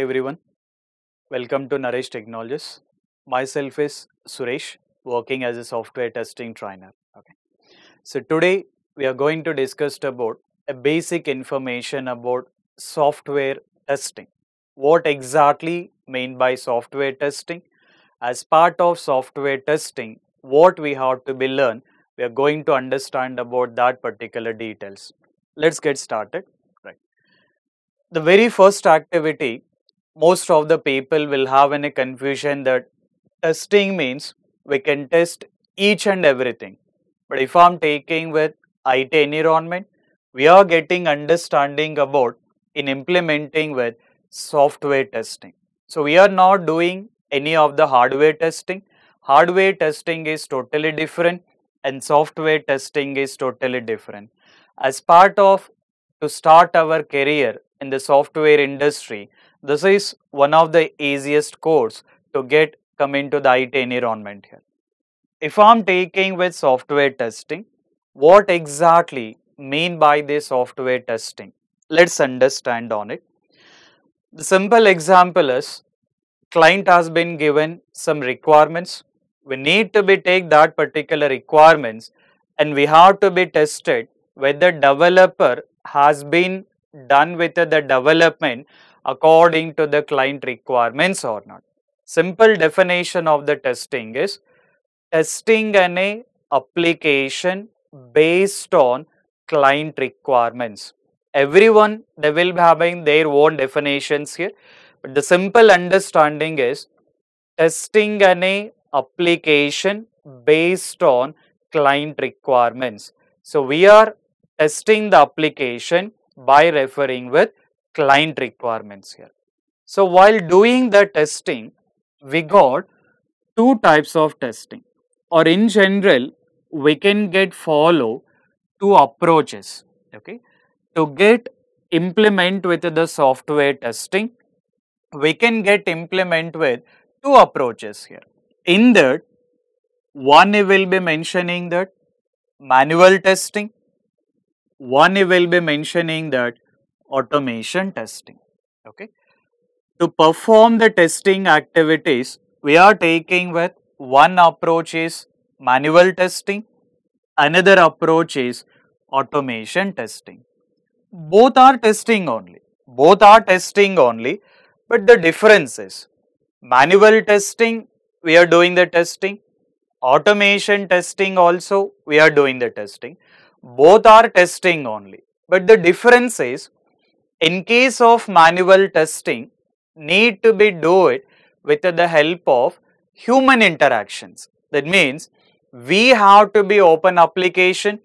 Hi everyone, welcome to Naresh Technologies. Myself is Suresh, working as a software testing trainer. Okay. So today we are going to discuss about a basic information about software testing. What exactly mean by software testing? As part of software testing, what we have to be learn, we are going to understand about that particular details. Let's get started. Right. The very first activity most of the people will have any confusion that testing means we can test each and everything. But if I'm taking with IT environment, we are getting understanding about in implementing with software testing. So we are not doing any of the hardware testing. Hardware testing is totally different and software testing is totally different. As part of to start our career in the software industry, this is one of the easiest course to get come into the IT environment here. If I'm taking with software testing, what exactly mean by this software testing? Let's understand on it. The simple example is client has been given some requirements. We need to be take that particular requirements and we have to be tested whether developer has been done with the development according to the client requirements or not. Simple definition of the testing is testing an application based on client requirements. Everyone they will be having their own definitions here, but the simple understanding is testing an application based on client requirements. So we are testing the application by referring with client requirements here. So while doing the testing, we got two types of testing or in general, we can get follow two approaches, okay. To get implement with the software testing, we can get implement with two approaches here. In that, one will be mentioning that manual testing, one will be mentioning that automation testing. Okay. To perform the testing activities, we are taking with one approach is manual testing, another approach is automation testing. Both are testing only, both are testing only, but the difference is manual testing, we are doing the testing, automation testing also, we are doing the testing. Both are testing only, but the difference is in case of manual testing need to be do it with the help of human interactions. That means we have to be open application,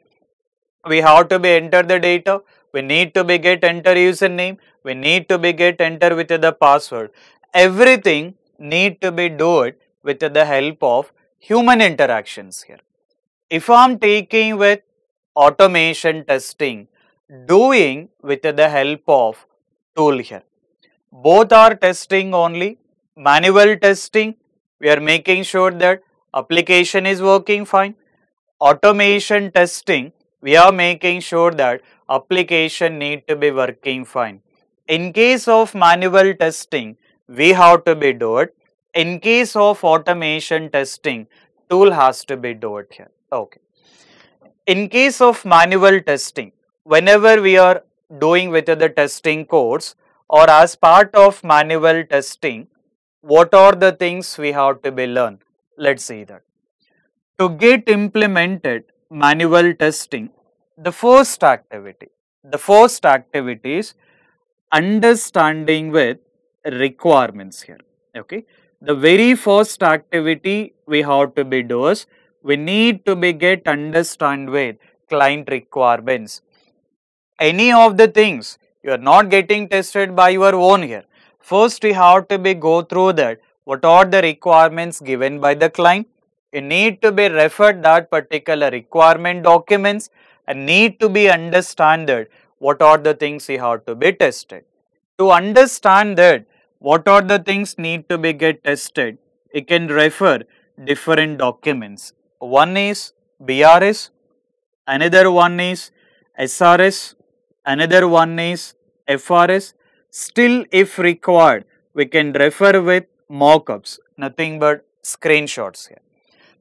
we have to be enter the data, we need to be get enter username, we need to be get enter with the password. Everything need to be do it with the help of human interactions here. If I am taking with automation testing, Hmm. doing with the help of tool here. Both are testing only, manual testing, we are making sure that application is working fine. Automation testing, we are making sure that application need to be working fine. In case of manual testing, we have to be do it. In case of automation testing, tool has to be do it here. Okay. In case of manual testing, whenever we are doing with the testing course or as part of manual testing, what are the things we have to be learn? Let's see that. To get implemented manual testing, the first activity, the first activity is understanding with requirements here, okay. The very first activity we have to be do is, we need to be get understand with client requirements any of the things you are not getting tested by your own here. First you have to be go through that what are the requirements given by the client. You need to be referred that particular requirement documents and need to be understand that what are the things you have to be tested. To understand that what are the things need to be get tested, you can refer different documents. One is BRS, another one is SRS, another one is FRS. Still if required, we can refer with mockups, nothing but screenshots here.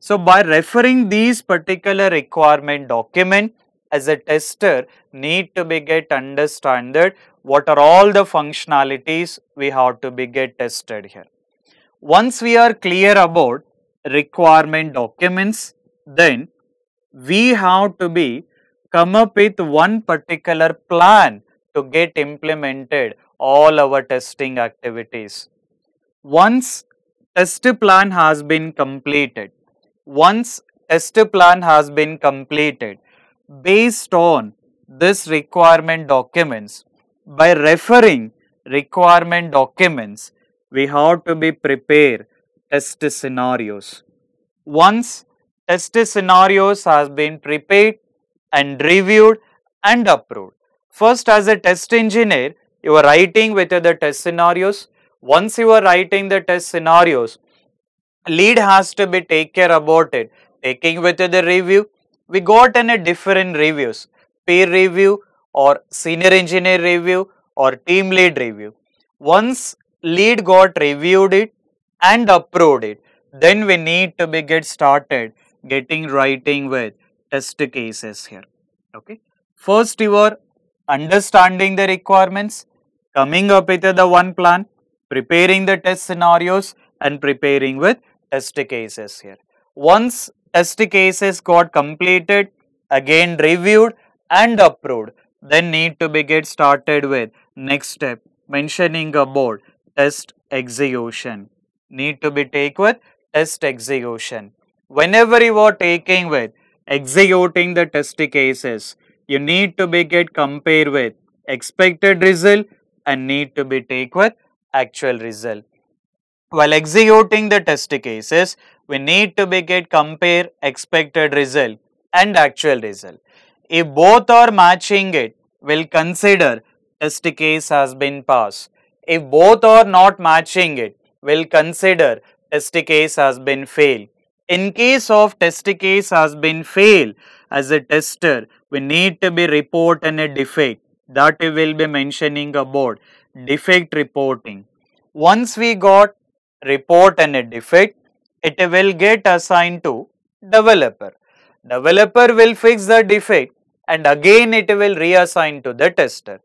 So by referring these particular requirement document as a tester need to be get understand that what are all the functionalities we have to be get tested here. Once we are clear about requirement documents then we have to be come up with one particular plan to get implemented all our testing activities. Once test plan has been completed, once test plan has been completed, based on this requirement documents, by referring requirement documents, we have to be prepare test scenarios. Once test scenarios has been prepared and reviewed and approved. First as a test engineer, you are writing with the test scenarios. Once you are writing the test scenarios, lead has to be take care about it. Taking with the review, we got in a different reviews, peer review or senior engineer review or team lead review. Once lead got reviewed it and approved it, then we need to be get started getting writing with test cases here. Okay. First you are understanding the requirements, coming up with the one plan, preparing the test scenarios and preparing with test cases here. Once test cases got completed, again reviewed and approved, then need to be get started with next step mentioning about test execution. Need to be take with test execution. Whenever you are taking with executing the test cases, you need to be get compare with expected result and need to be take with actual result. While executing the test cases, we need to be get compare expected result and actual result. If both are matching it, we'll consider test case has been passed. If both are not matching it, we'll consider test case has been failed. In case of test case has been failed, as a tester, we need to be report and a defect that we will be mentioning about defect reporting. Once we got report and a defect, it will get assigned to developer. Developer will fix the defect and again it will reassign to the tester.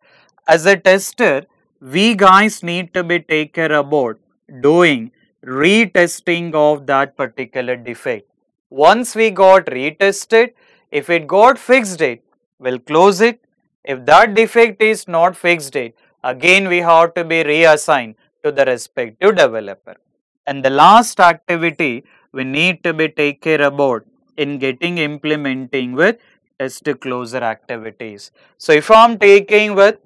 As a tester, we guys need to be take care about doing retesting of that particular defect. Once we got retested, if it got fixed it, we'll close it. If that defect is not fixed it, again we have to be reassigned to the respective developer. And the last activity we need to be take care about in getting implementing with test closure activities. So if I am taking with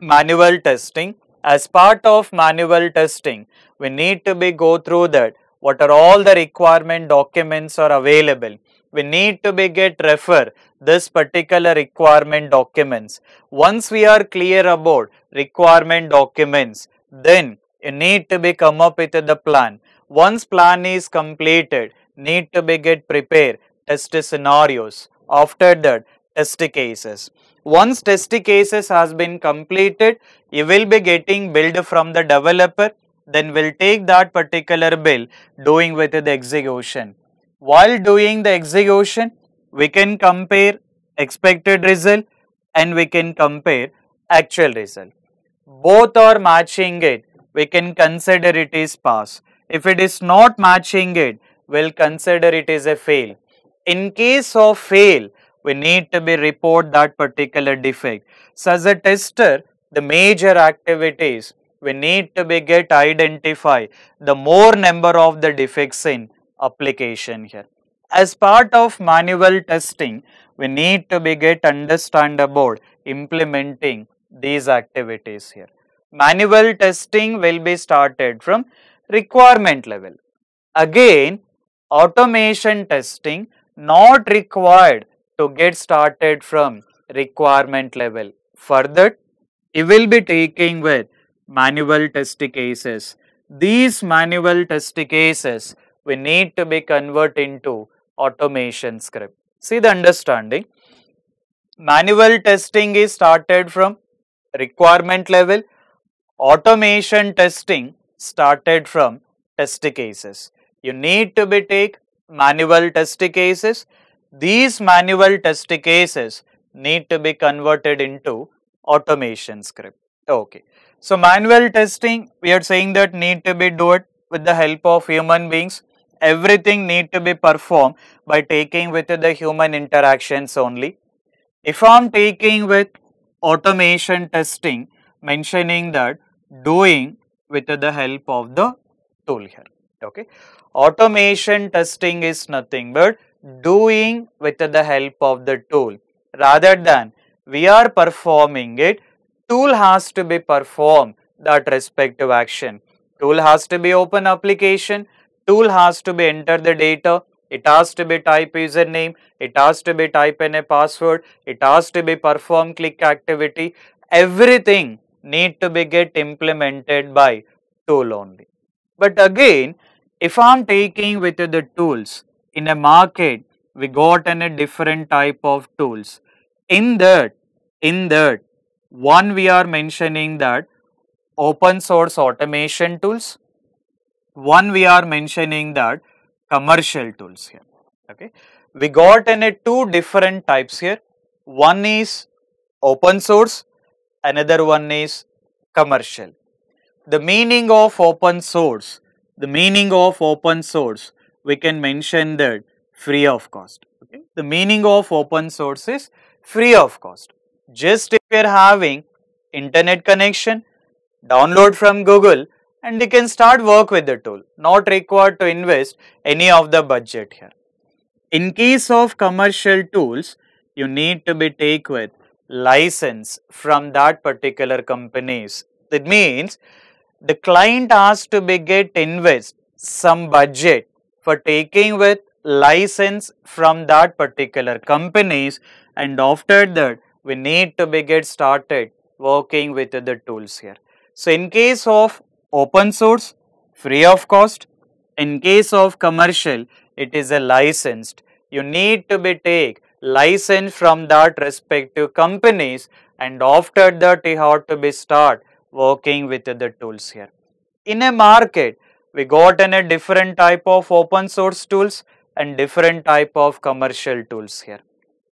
manual testing, as part of manual testing, we need to be go through that what are all the requirement documents are available. We need to be get refer this particular requirement documents. Once we are clear about requirement documents, then you need to be come up with the plan. Once plan is completed, need to be get prepare test scenarios. After that, test cases. Once test cases has been completed, you will be getting build from the developer then we'll take that particular bill doing with the execution. While doing the execution, we can compare expected result and we can compare actual result. Both are matching it, we can consider it is pass. If it is not matching it, we'll consider it is a fail. In case of fail, we need to be report that particular defect. So as a tester, the major activities we need to be get identify the more number of the defects in application here. As part of manual testing, we need to be get understand about implementing these activities here. Manual testing will be started from requirement level. Again, automation testing not required to get started from requirement level. Further, you will be taking with manual test cases. These manual test cases we need to be convert into automation script. See the understanding. Manual testing is started from requirement level. automation testing started from test cases. You need to be take manual test cases. These manual test cases need to be converted into automation script. Okay. So manual testing, we are saying that need to be do it with the help of human beings. Everything need to be performed by taking with the human interactions only. If I am taking with automation testing, mentioning that doing with the help of the tool here. Okay. Automation testing is nothing but doing with the help of the tool rather than we are performing it, tool has to be performed that respective action. Tool has to be open application, tool has to be enter the data, it has to be type username, it has to be type in a password, it has to be perform click activity, everything need to be get implemented by tool only. But again, if I am taking with the tools in a market, we got in a different type of tools. In that, in that, one we are mentioning that open source automation tools, one we are mentioning that commercial tools here. Okay, we got in a two different types here. One is open source, another one is commercial. The meaning of open source, the meaning of open source, we can mention that free of cost. Okay, the meaning of open source is free of cost. Just if you are having internet connection, download from Google and you can start work with the tool, not required to invest any of the budget here. In case of commercial tools, you need to be take with license from that particular companies. That means the client has to be get invest some budget for taking with license from that particular companies and after that we need to be get started working with the tools here. So in case of open source free of cost, in case of commercial it is a licensed. You need to be take license from that respective companies and after that you have to be start working with the tools here. In a market we got in a different type of open source tools and different type of commercial tools here.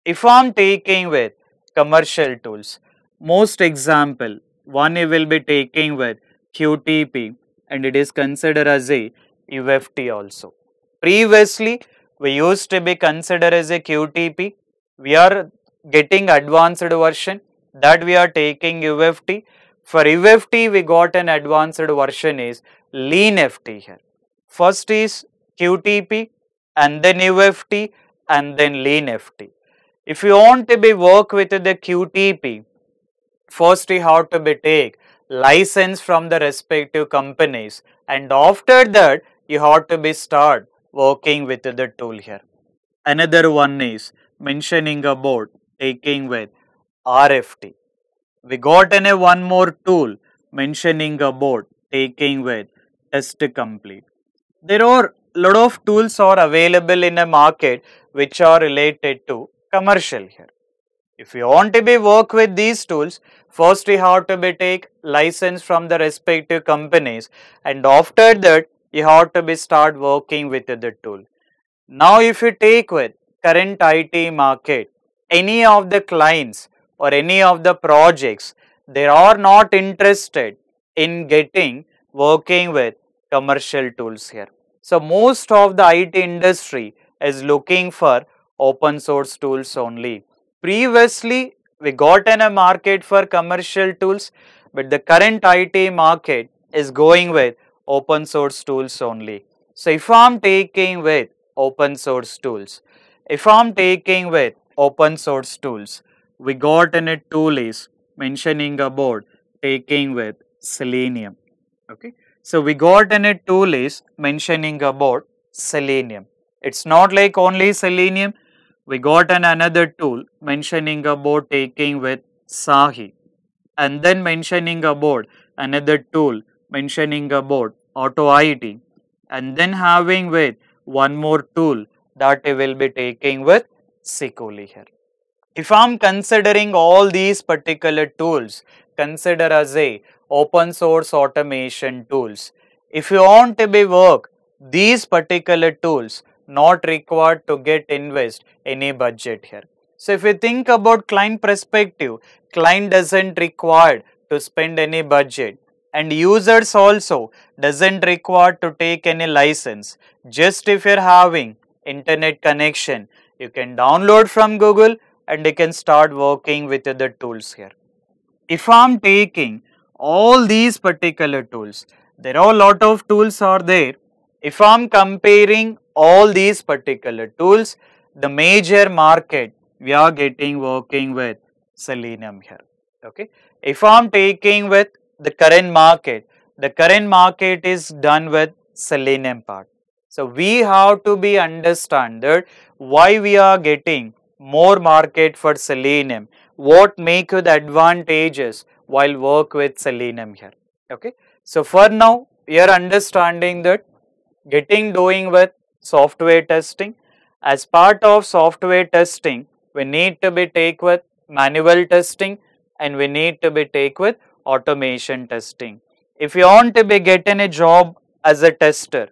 If I am taking with commercial tools, most example, one you will be taking with QTP and it is considered as a UFT also. Previously, we used to be considered as a QTP. We are getting advanced version that we are taking UFT. For UFT, we got an advanced version is Lean FT here. First is QTP and then UFT and then Lean FT. If you want to be work with the QTP, first you have to be take license from the respective companies and after that you have to be start working with the tool here. Another one is mentioning about taking with RFT. We got in a one more tool mentioning about taking with test complete. There are lot of tools are available in a market which are related to commercial here. If you want to be work with these tools, first you have to be take license from the respective companies and after that you have to be start working with the tool. Now if you take with current IT market, any of the clients or any of the projects, they are not interested in getting working with commercial tools here. So most of the IT industry is looking for open source tools only. Previously, we got in a market for commercial tools, but the current IT market is going with open source tools only. So if I am taking with open source tools, if I am taking with open source tools, we got in a tool is mentioning about taking with Selenium. Okay. So we got in a tool is mentioning about Selenium. It's not like only Selenium, we got an another tool mentioning about taking with Sahi and then mentioning about another tool mentioning about AutoIT and then having with one more tool that we will be taking with Sikuli here. If I am considering all these particular tools, consider as a open source automation tools. If you want to be work these particular tools not required to get invest any budget here. So if you think about client perspective, client doesn't require to spend any budget and users also doesn't require to take any license. Just if you're having internet connection, you can download from Google and you can start working with the tools here. If I'm taking all these particular tools, there are a lot of tools are there. If I'm comparing all these particular tools, the major market we are getting working with Selenium here. Okay. If I'm taking with the current market, the current market is done with Selenium part. So we have to be understand that why we are getting more market for Selenium, what make the advantages while work with Selenium here. Okay. So for now, we are understanding that getting doing with software testing. As part of software testing, we need to be take with manual testing and we need to be take with automation testing. If you want to be getting a job as a tester,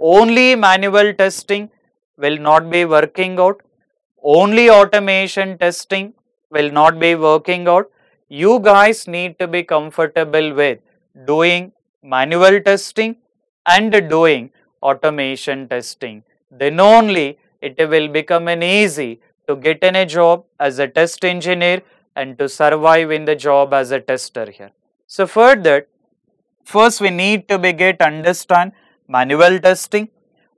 only manual testing will not be working out, only automation testing will not be working out. You guys need to be comfortable with doing manual testing and doing automation testing. Then only it will become an easy to get in a job as a test engineer and to survive in the job as a tester here. So further, first we need to be get understand manual testing.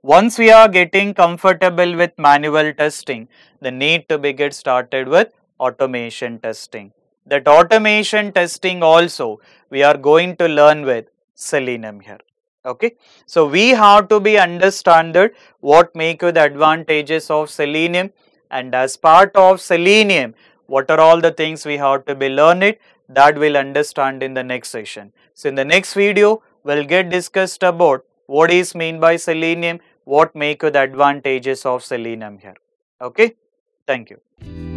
Once we are getting comfortable with manual testing, the need to be get started with automation testing. That automation testing also we are going to learn with Selenium here okay. So, we have to be understand that what make you the advantages of selenium and as part of selenium what are all the things we have to be learn it that we will understand in the next session. So, in the next video we will get discussed about what is mean by selenium, what make you the advantages of selenium here, okay. Thank you.